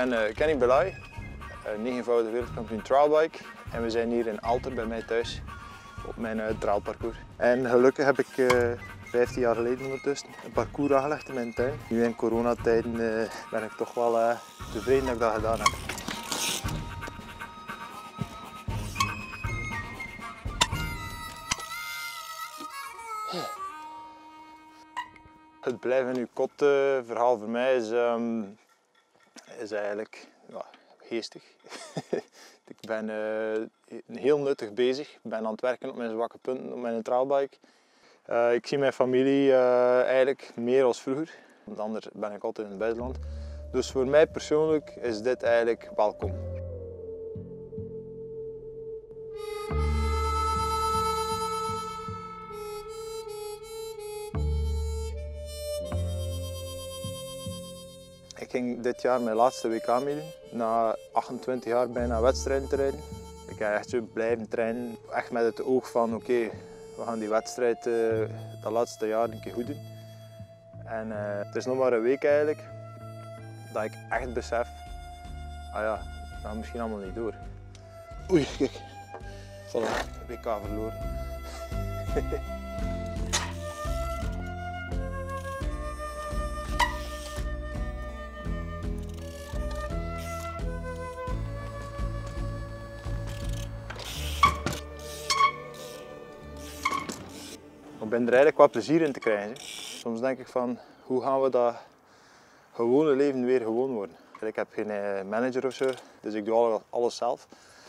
Ben uh, Kenny Belay, uh, negenvoudige wereldkampioen trailbike. En we zijn hier in Alter bij mij thuis op mijn trailparcours. En gelukkig heb ik 15 jaar geleden ondertussen een parcours aangelegd in mijn tuin. Nu in coronatijden ben ik toch wel tevreden dat ik dat gedaan heb. Het blijven in uw kot verhaal voor mij is, um, is eigenlijk ja, geestig. ik ben uh, heel nuttig bezig. Ik ben aan het werken op mijn zwakke punten op mijn trailbike. Uh, ik zie mijn familie uh, eigenlijk meer als vroeger. Want anders ben ik altijd in het buitenland. Dus voor mij persoonlijk is dit eigenlijk welkom. Ik ging dit jaar mijn laatste WK meedoen. Na 28 jaar bijna wedstrijden te rijden. Ik heb echt zo blijven trainen. Echt met het oog van oké, we gaan die wedstrijd uh, dat laatste jaar een keer goed doen. En uh, het is nog maar een week eigenlijk dat ik echt besef, ah ja, dat misschien allemaal niet door. Oei, kijk. Voilà, WK verloren. ben er eigenlijk wat plezier in te krijgen. Soms denk ik van, hoe gaan we dat gewone leven weer gewoon worden? Ik heb geen eh, manager of zo, dus ik doe alles zelf.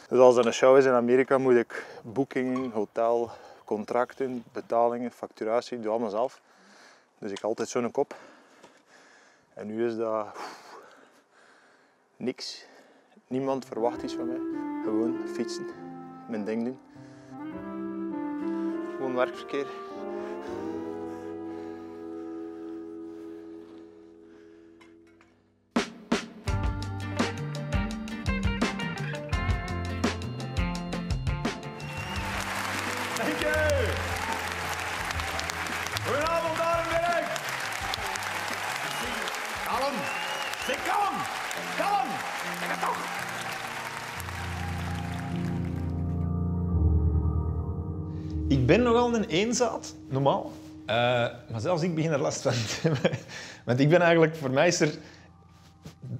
Dus als er een show is in Amerika, moet ik boekingen, hotel, contracten, betalingen, facturatie, doe allemaal zelf. Dus ik altijd zo'n kop. En nu is dat niks. Niemand verwacht iets van mij. Gewoon fietsen, mijn ding doen. Gewoon werkverkeer. Ben nogal een eenzaad, normaal. Uh, maar zelfs ik begin er last van te hebben. Want ik ben eigenlijk, voor mij is er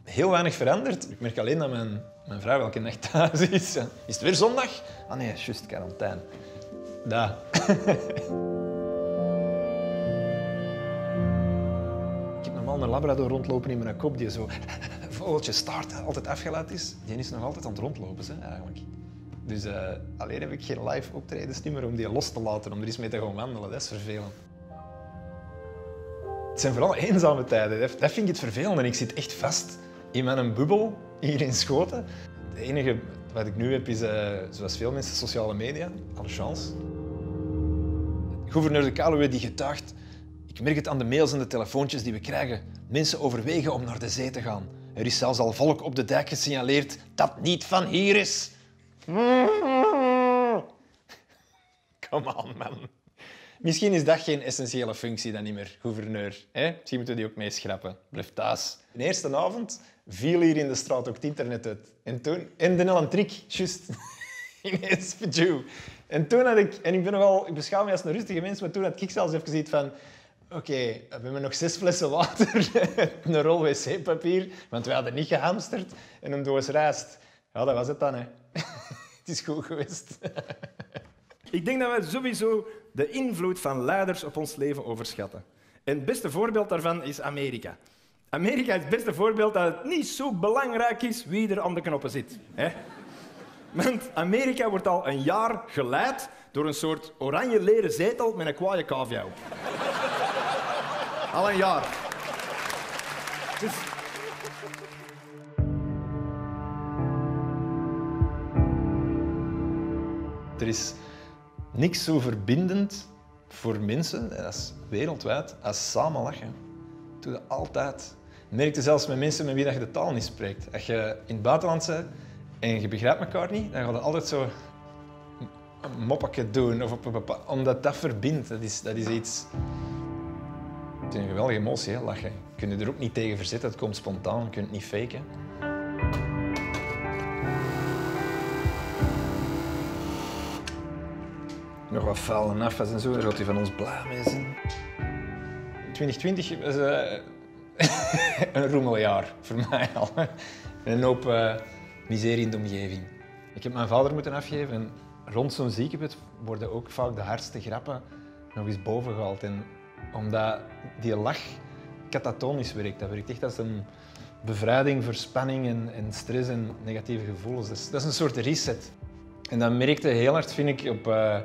heel weinig veranderd. Ik merk alleen dat mijn, mijn vrouw elke nacht thuis is. Is het weer zondag? Ah nee, juist quarantaine. Da. ik heb normaal een labrador rondlopen in mijn kop die zo vogeltje start altijd afgeleid is. Die is nog altijd aan het rondlopen, hè, eigenlijk. Dus uh, alleen heb ik geen live optredens meer om die los te laten, om er eens mee te gaan wandelen. Dat is vervelend. Het zijn vooral eenzame tijden. Dat vind ik het vervelend. En ik zit echt vast in mijn bubbel hier in Schoten. Het enige wat ik nu heb is, uh, zoals veel mensen, sociale media. Alle chance. Gouverneur de Kaluwe die getuigt. Ik merk het aan de mails en de telefoontjes die we krijgen. Mensen overwegen om naar de zee te gaan. Er is zelfs al volk op de dijk gesignaleerd dat niet van hier is. Come on, man. Misschien is dat geen essentiële functie dan niet meer, gouverneur. Hè? Misschien moeten we die ook meeschrappen. Blijf thuis. De eerste avond viel hier in de straat ook het internet uit. En toen... En de een trick, juist. Ineens. En toen had ik... En ik ben nogal... Ik beschouw me als een rustige mens, maar toen had ik zelfs even gezien van... Oké, we hebben nog zes flessen water, een rol wc-papier, want we hadden niet gehamsterd, en een doos rijst. Ja, dat was het dan, hè. het is goed geweest. Ik denk dat we sowieso de invloed van leiders op ons leven overschatten. En het beste voorbeeld daarvan is Amerika. Amerika is het beste voorbeeld dat het niet zo belangrijk is wie er aan de knoppen zit. Hè? Want Amerika wordt al een jaar geleid door een soort oranje leren zetel met een kwaaie cavia op. Al een jaar. Dus... Er is niks zo verbindend voor mensen, dat is wereldwijd, als samen lachen. Dat doe je altijd. Ik merkte zelfs met mensen met wie je de taal niet spreekt. Als je in het buitenland bent en je begrijpt elkaar niet, dan ga je altijd zo een moppetje doen. Of omdat dat verbindt. Dat is, dat is iets... Het is een geweldige emotie, hè, lachen. Je kunt je er ook niet tegen verzetten. Het komt spontaan, je kunt het niet faken. Nog wat vuil en afwas en zo, daar gaat hij van ons blij mee zijn. 2020 was uh, een roemeljaar voor mij al. een hoop uh, miserie in de omgeving. Ik heb mijn vader moeten afgeven en rond zo'n ziekenbed worden ook vaak de hardste grappen nog eens boven gehaald. En omdat die lach katatonisch werkt, dat werkt echt als een bevrijding voor spanning en, en stress en negatieve gevoelens. Dat is, een soort reset. En dat merkte heel hard, vind ik, op, uh,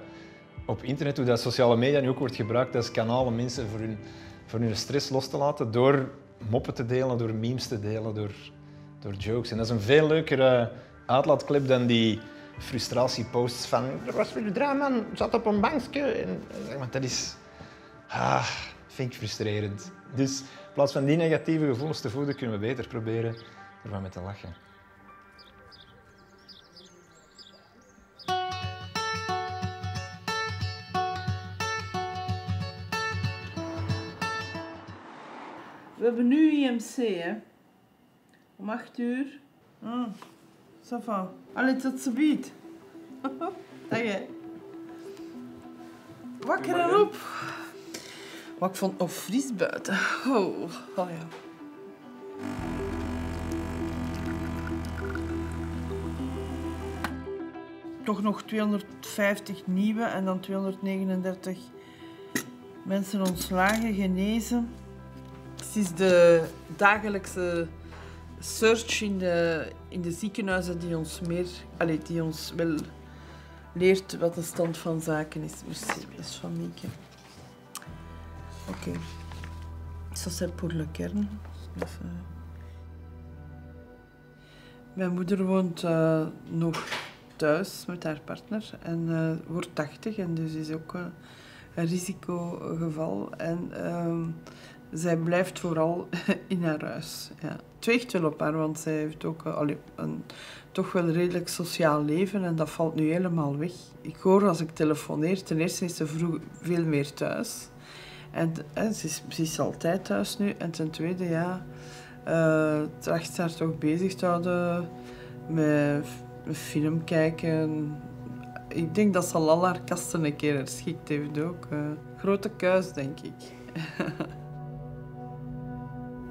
op internet, hoe dat sociale media nu ook wordt gebruikt als kanaal om mensen voor hun, voor hun stress los te laten door moppen te delen, door memes te delen, door, door jokes. En dat is een veel leukere uitlaatclip dan die frustratieposts van er was weer een man, zat op een bankje. En, want dat is... Ah, vind ik frustrerend. Dus in plaats van die negatieve gevoelens te voeden, kunnen we beter proberen ervan met te lachen. Hebben nu IMC, hè. Om acht uur. Ah, ça va. Allee, tot ze biedt. Dag, hè. Wakker en op. Maar ik vond nog fris buiten. Oh, oh ja. Toch nog 250 nieuwe en dan 239 mensen ontslagen, genezen. Het is de dagelijkse search in de, in de ziekenhuizen die ons meer, allez, die ons wel leert wat de stand van zaken is. Merci, is van Mieke. Oké. Okay. Ça c'est pour le kern. Mijn moeder woont uh, nog thuis met haar partner en uh, wordt 80 en dus is ook een risicogeval. En uh, zij blijft vooral in haar huis. Ja. Het weegt wel op haar, want zij heeft ook allee, een toch wel redelijk sociaal leven en dat valt nu helemaal weg. Ik hoor als ik telefoneer, ten eerste is ze vroeg veel meer thuis. En, en ze, is, ze, altijd thuis nu. En ten tweede, ja, uh, tracht haar toch bezig te houden met, met film kijken. Ik denk dat ze al haar kasten een keer herschikt heeft ook. Grote kuis, denk ik.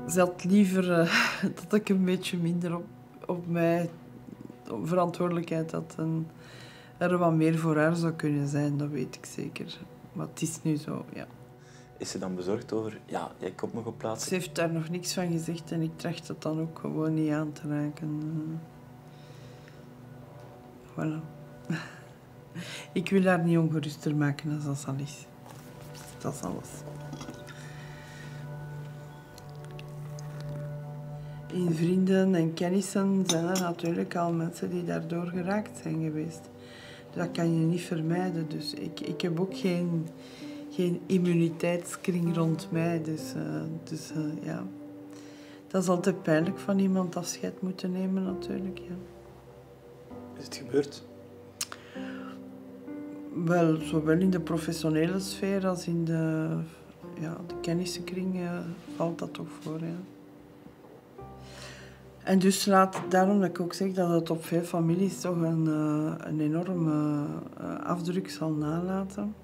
ze had liever uh, dat ik een beetje minder op, op mij verantwoordelijkheid had en er wat meer voor haar zou kunnen zijn, dat weet ik zeker. Maar het is nu zo, ja. Is ze dan bezorgd over, ja, jij komt nog op plaats? Ze heeft daar nog niks van gezegd en ik tracht dat dan ook gewoon niet aan te raken. Voilà. ik wil haar niet ongeruster maken als dat al is. Dat is alles. In vrienden en kennissen zijn er natuurlijk al mensen die daardoor geraakt zijn geweest. Dat kan je niet vermijden. Dus ik, ik heb ook geen, geen immuniteitskring rond mij. Dus, uh, dus uh, ja. Dat is altijd pijnlijk van iemand afscheid moeten nemen natuurlijk. Ja. Is het gebeurd? Wel, zowel in de professionele sfeer als in de, ja, de kennissenkring uh, valt dat toch voor. Ja. En dus laat, daarom dat ik ook zeg dat het op veel families toch een, uh, een enorme uh, afdruk zal nalaten.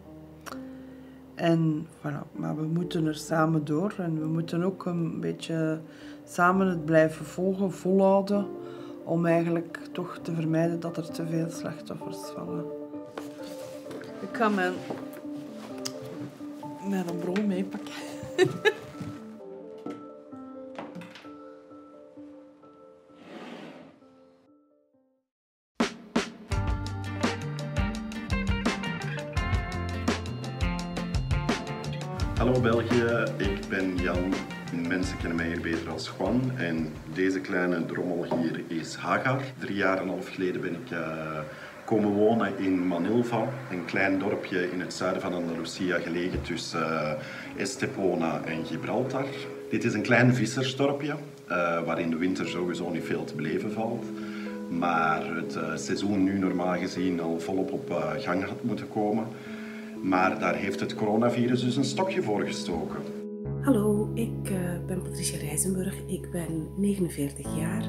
En voilà, maar we moeten er samen door en we moeten ook een beetje samen het blijven volgen, volhouden, om eigenlijk toch te vermijden dat er te veel slachtoffers vallen. Ik ga mijn, mijn brol meepakken. Hallo België, ik ben Jan. Mensen kennen mij hier beter als Juan. En deze kleine drommel hier is Hagar. Drie jaar en een half geleden ben ik uh, komen wonen in Manilva, een klein dorpje in het zuiden van Andalusia, gelegen tussen uh, Estepona en Gibraltar. Dit is een klein vissersdorpje, uh, waar in de winter sowieso niet veel te beleven valt. Maar het seizoen nu normaal gezien al volop op gang had moeten komen. Maar daar heeft het coronavirus dus een stokje voor gestoken. Hallo, ik uh, ben Patricia Rijzenburg. Ik ben 49 jaar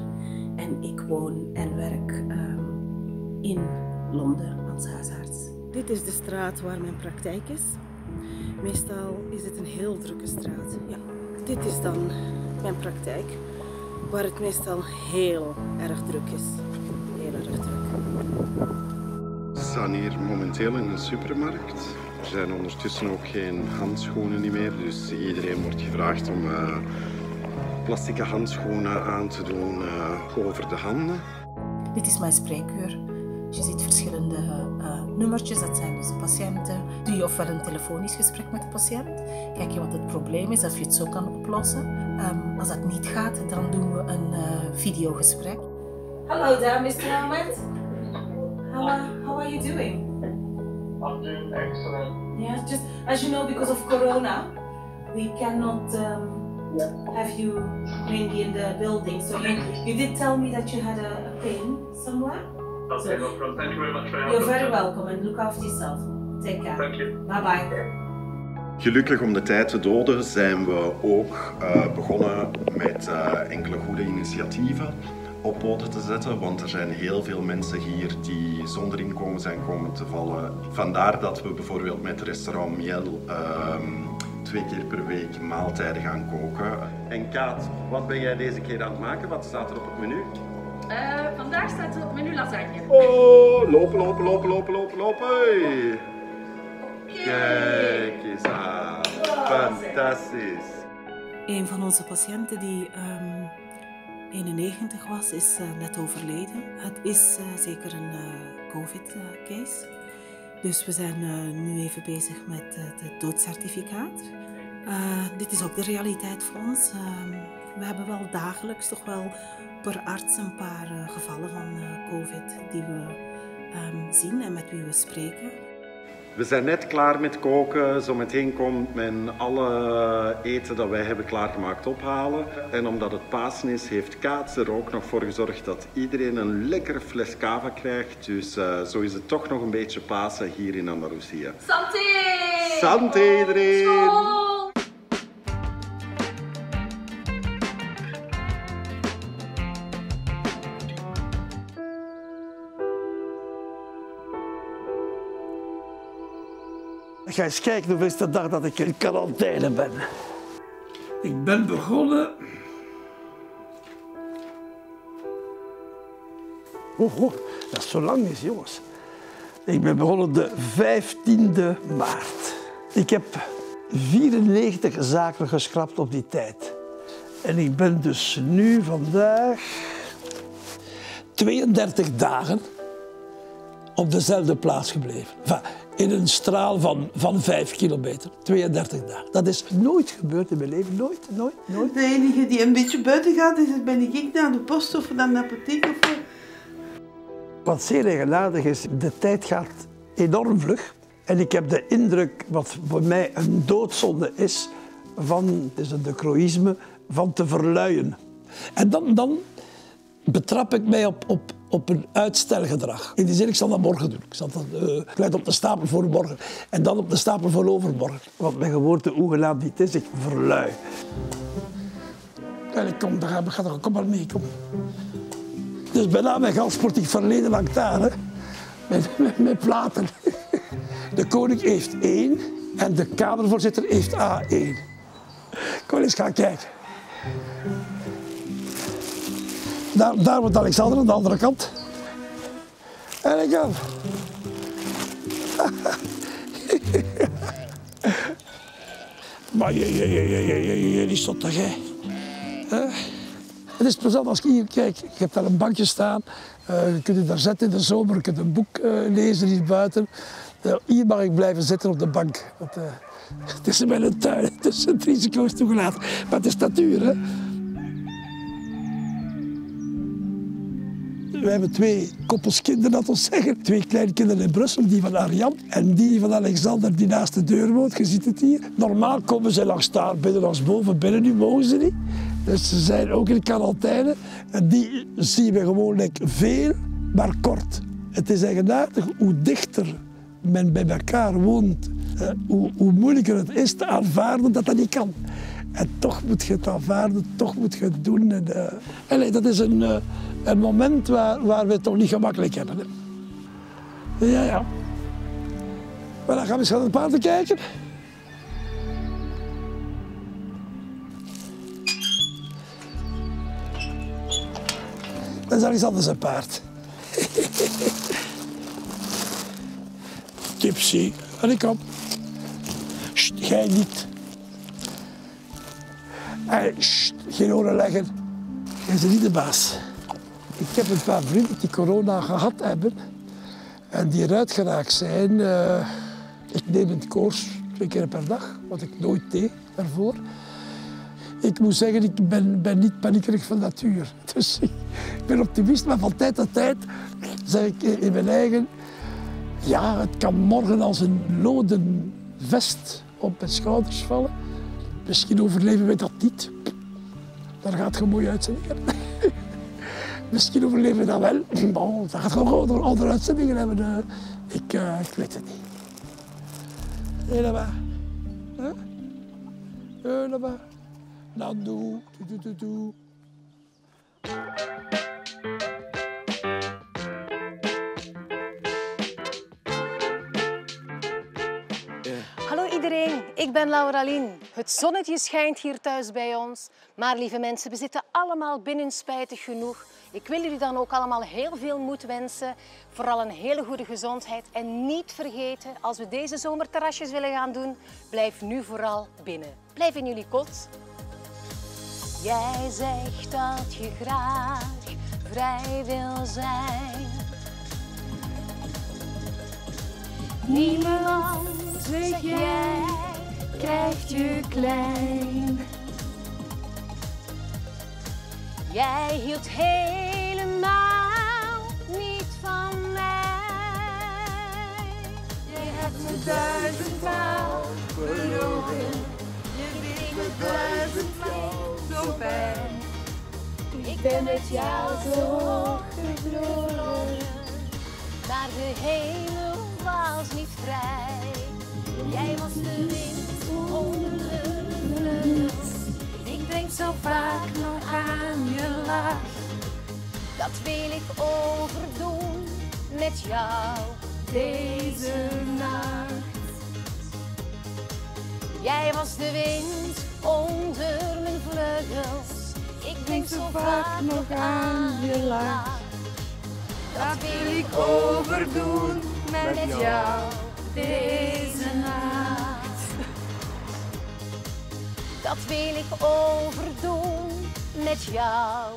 en ik woon en werk um, in Londen als huisarts. Dit is de straat waar mijn praktijk is. Meestal is het een heel drukke straat. Ja, dit is dan mijn praktijk, waar het meestal heel erg druk is. Heel erg druk. We staan hier momenteel in een supermarkt. Er zijn ondertussen ook geen handschoenen niet meer, dus iedereen wordt gevraagd om uh, plastic handschoenen aan te doen uh, over de handen. Dit is mijn spreekuur. Je ziet verschillende uh, nummertjes, dat zijn dus de patiënten. Doe je ofwel een telefonisch gesprek met de patiënt, kijk je wat het probleem is, of je het zo kan oplossen. Um, als dat niet gaat, dan doen we een uh, videogesprek. Hallo daar, Mr. Ahmed. How, how are you doing? I'm doing excellent. Yeah, just as you know, because of Corona, we cannot um, have you mainly in the building. So you, you did tell me that you had a, a pain somewhere. Okay, no problem. Thank you very much for your You're very welcome and look after yourself. Take care. Thank you. Bye bye. Gelukkig om de tijd te doden zijn we ook uh, begonnen met uh, enkele goede initiatieven op poten te zetten, want er zijn heel veel mensen hier die zonder inkomen zijn komen te vallen. Vandaar dat we bijvoorbeeld met restaurant Miel uh, twee keer per week maaltijden gaan koken. En Kaat, wat ben jij deze keer aan het maken? Wat staat er op het menu? Uh, vandaag staat er op het menu lasagne. Oh, lopen, lopen, lopen, lopen, lopen, lopen. Hey. Kijk eens aan. Fantastisch. Een van onze patiënten die um, 91 was, is uh, net overleden. Het is uh, zeker een uh, COVID-case. Dus we zijn nu even bezig met het doodcertificaat. dit is ook de realiteit voor ons. we hebben wel dagelijks toch wel per arts een paar gevallen van COVID die we um, zien en met wie we spreken. We zijn net klaar met koken. Zometeen komt men alle eten dat wij hebben klaargemaakt ophalen. En omdat het Pasen is, heeft Kaats er ook nog voor gezorgd dat iedereen een lekkere fles cava krijgt. Dus uh, zo is het toch nog een beetje Pasen hier in Andalusia. Santé! Santé iedereen! School! Ga eens kijken hoeveelste dag dat ik in quarantaine ben. Ik ben begonnen... Oh, dat is zo lang is, jongens. Ik ben begonnen de 15e maart. Ik heb 94 zaken geschrapt op die tijd. En ik ben dus nu vandaag 32 dagen op dezelfde plaats gebleven. In een straal van, van 5 kilometer, 32 dagen. Dat is nooit gebeurd in mijn leven, nooit, nooit, nooit. De enige die een beetje buiten gaat, is ben ik naar de post of naar de apotheek. Of... Wat zeer eigenaardig is, de tijd gaat enorm vlug. En ik heb de indruk, wat voor mij een doodzonde is, van, het is een decroïsme, van te verluien. En dan, dan betrap ik mij op, op, op een uitstelgedrag. In die zin, ik zal dat morgen doen. Ik zal dat uh, op de stapel voor morgen en dan op de stapel voor overmorgen. Wat mijn gewoonte oegenaamd niet is, ik verlui. En ik kom, dan ga, toch, kom maar mee, kom. Dus bijna mijn gans sportief verleden lang daar, hè. Met, met, met platen. De koning heeft één en de kamervoorzitter heeft A1. Kom eens gaan kijken. Daar, daar wordt Alexander aan de andere kant. En ik ga. maar je, je, je, je, je, die stond toch, hè? Uh, het is plezant als ik hier kijk. Je hebt daar een bankje staan. Uh, je kunt je daar zetten in de zomer. Je kunt een boek uh, lezen hier buiten. Uh, hier mag ik blijven zitten op de bank. Want, het is in mijn tuin. Het is het risico is toegelaten. Maar het is natuur, hè? We hebben twee koppels kinderen, dat ons zeggen. Twee kleine kinderen in Brussel, die van Arjan en die van Alexander, die naast de deur woont. Je ziet het hier. Normaal komen ze langs daar, binnen langs boven. Binnen nu mogen ze niet. Dus ze zijn ook in quarantaine. En die zien we gewoonlijk veel, maar kort. Het is eigenaardig hoe dichter men bij elkaar woont, uh, hoe, hoe moeilijker het is te aanvaarden dat dat niet kan. En toch moet je het aanvaarden, toch moet je het doen. En, uh, allez, dat is een, uh, een moment waar, waar we het toch niet gemakkelijk hebben. Hè. Ja, ja. Maar dan gaan we eens naar de paarden kijken. Dat is al iets anders een paard. Tipsy. Allee, kom. Sst, jij niet. Sst, geen oren leggen. Jij bent niet de baas. Ik heb een paar vrienden die corona gehad hebben en die eruit geraakt zijn. Eh, ik neem een koers twee keer per dag, wat ik nooit deed daarvoor. Ik moet zeggen, ik ben, ben niet paniekerig van natuur. Dus ik ben optimist, maar van tijd tot tijd zeg ik in mijn eigen... Ja, het kan morgen als een loden vest op mijn schouders vallen. Misschien overleven we dat niet. Daar gaat het mooi uitzendingen. Misschien overleven we dat wel. Maar dat gaat gewoon andere, andere uitzendingen hebben. Ik, eh, ik weet het niet. Helemaal. Helemaal. Nandu. Doe, doe, doe, doe. Hallo iedereen, ik ben Laura Lien. Het zonnetje schijnt hier thuis bij ons. Maar lieve mensen, we zitten allemaal binnen spijtig genoeg. Ik wil jullie dan ook allemaal heel veel moed wensen. Vooral een hele goede gezondheid. En niet vergeten, als we deze zomer terrasjes willen gaan doen, blijf nu vooral binnen. Blijf in jullie kot. Jij zegt dat je graag vrij wil zijn. Niemand, zeg jij, krijgt je klein. Jij hield helemaal niet van mij. Jij hebt me duizendmaal verloren. Je deed me duizendmaal zo pijn. Ik ben met jou zo gevlogen. Maar de hemel was niet vrij. Jij was de wind onder de vleugels. Ik denk zo vaak nog aan je lach. Dat wil ik overdoen met jou deze nacht. Jij was de wind onder mijn vleugels. Ik denk zo vaak nog aan je lach. Dat wil ik overdoen met jou deze nacht. Dat wil ik overdoen met jou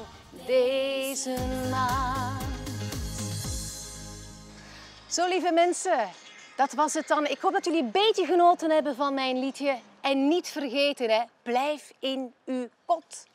deze nacht. Zo lieve mensen, dat was het dan. Ik hoop dat jullie een beetje genoten hebben van mijn liedje. En niet vergeten, hè, blijf in uw kot.